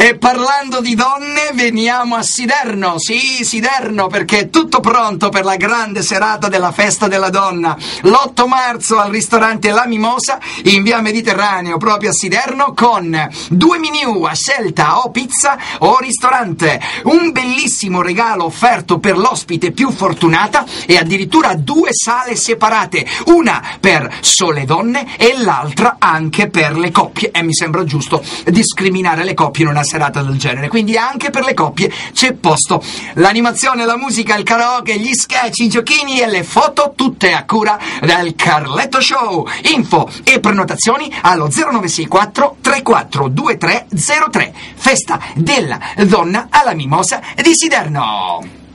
E parlando di donne, veniamo a Siderno. Sì, Siderno, perché è tutto pronto per la grande serata della festa della donna. L'8 marzo al ristorante La Mimosa in via Mediterraneo, proprio a Siderno, con due menu a scelta o pizza o ristorante. Un bellissimo regalo offerto per l'ospite più fortunata e addirittura due sale separate. Una per sole donne e l'altra anche per le coppie. E mi sembra giusto discriminare le coppie in una serata del genere. Quindi anche per le coppie c'è posto. L'animazione, la musica, il karaoke, gli sketch, i giochini e le foto, tutte a cura del Carletto Show. Info e prenotazioni allo 0964 342303. Festa della donna alla mimosa di Siderno.